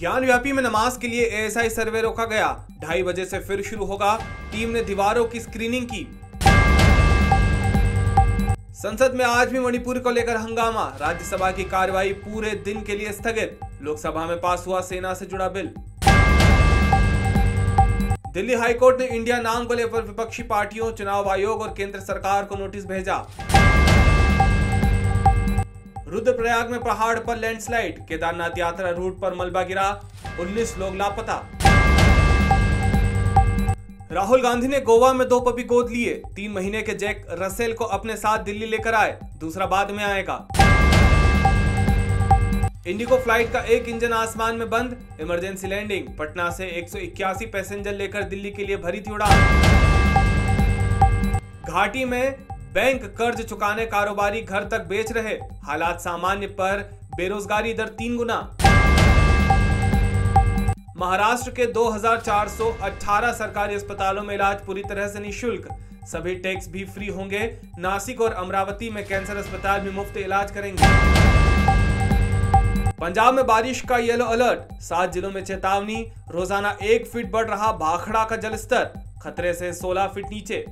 ज्ञान व्यापी में नमाज़ के लिए एएसआई सर्वे रोका गया। ढाई बजे से फिर शुरू होगा। टीम ने दीवारों की स्क्रीनिंग की। संसद में आज भी मणिपुर को लेकर हंगामा। राज्यसभा की कार्यवाही पूरे दिन के लिए स्थगित। लोकसभा में पास हुआ सेना से जुड़ा बिल। दिल्ली हाईकोर्ट ने इंडिया नाम को लेकर विपक्षी पार्टियों, चुनाव आयोग और केंद्र सरकार को नोटिस भेजा। रुद्रप्रयाग में पहाड़ पर लैंडस्लाइड, केदारनाथ यात्रा रूट पर मलबा गिरा 19 लोग लापता। राहुल गांधी ने गोवा में दो पपी गोद लिए, तीन महीने के जैक रसेल को अपने साथ दिल्ली लेकर आए, दूसरा बाद में आएगा। इंडिगो फ़्लाइट का एक इंजन आसमान में बंद, इमरजेंसी लैंडिंग, पटना से 181 पैसेंजर लेकर दिल्ली के लिए भरी थी उड़ान। घाटी में बैंक कर्ज चुकाने कारोबारी घर तक बेच रहे। हालात सामान्य पर बेरोजगारी दर तीन गुना। महाराष्ट्र के 2418 सरकारी अस्पतालों में इलाज पूरी तरह से निशुल्क। सभी टैक्स भी फ्री होंगे। नासिक और अमरावती में कैंसर अस्पताल भी मुफ़्त इलाज करेंगे। पंजाब में बारिश का येलो अलर्ट। सात जिलों में चेतावनी। रोज़ाना एक फीट बढ़ रहा भाखड़ा का जलस्तर। खतरे से 16 फीट नीचे।